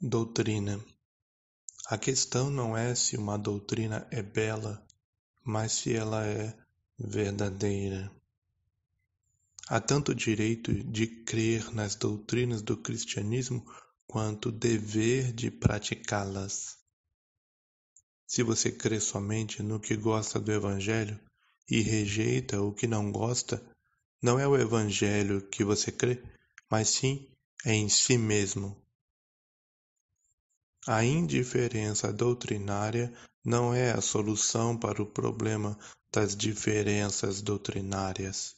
Doutrina. A questão não é se uma doutrina é bela, mas se ela é verdadeira. Há tanto direito de crer nas doutrinas do cristianismo quanto dever de praticá-las. Se você crê somente no que gosta do Evangelho e rejeita o que não gosta, não é o Evangelho que você crê, mas sim é em si mesmo. A indiferença doutrinária não é a solução para o problema das diferenças doutrinárias.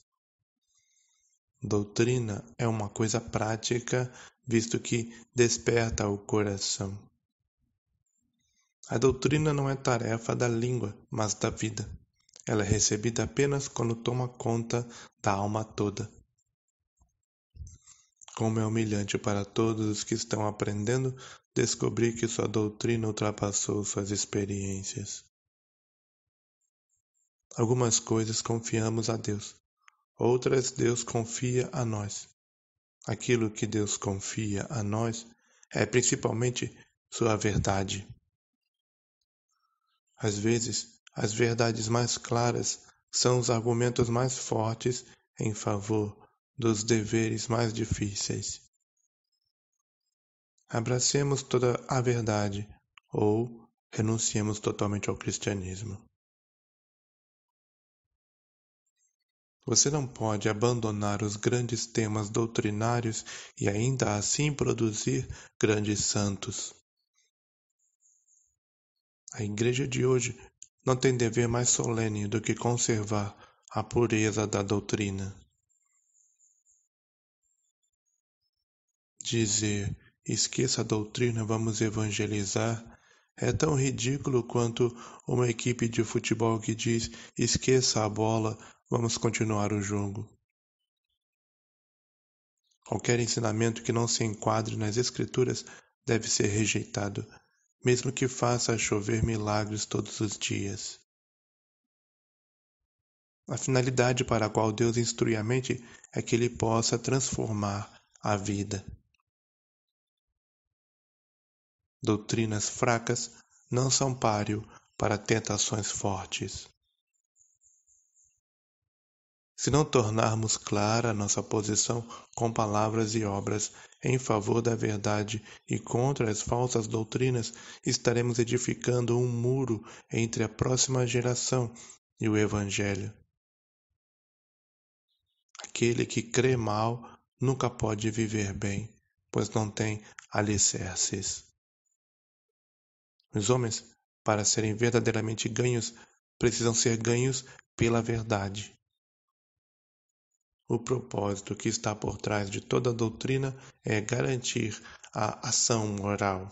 Doutrina é uma coisa prática, visto que desperta o coração. A doutrina não é tarefa da língua, mas da vida. Ela é recebida apenas quando toma conta da alma toda. Como é humilhante para todos os que estão aprendendo descobrir que sua doutrina ultrapassou suas experiências. Algumas coisas confiamos a Deus, outras Deus confia a nós. Aquilo que Deus confia a nós é principalmente sua verdade. Às vezes, as verdades mais claras são os argumentos mais fortes em favor dos deveres mais difíceis. Abracemos toda a verdade ou renunciemos totalmente ao cristianismo. Você não pode abandonar os grandes temas doutrinários e ainda assim produzir grandes santos. A igreja de hoje não tem dever mais solene do que conservar a pureza da doutrina. Dizer esqueça a doutrina, vamos evangelizar, é tão ridículo quanto uma equipe de futebol que diz esqueça a bola, vamos continuar o jogo. Qualquer ensinamento que não se enquadre nas Escrituras deve ser rejeitado, mesmo que faça chover milagres todos os dias. A finalidade para a qual Deus instrui a mente é que ele possa transformar a vida. Doutrinas fracas não são páreo para tentações fortes. Se não tornarmos clara nossa posição com palavras e obras em favor da verdade e contra as falsas doutrinas, estaremos edificando um muro entre a próxima geração e o Evangelho. Aquele que crê mal nunca pode viver bem, pois não tem alicerces. Os homens, para serem verdadeiramente ganhos, precisam ser ganhos pela verdade. O propósito que está por trás de toda doutrina é garantir a ação moral.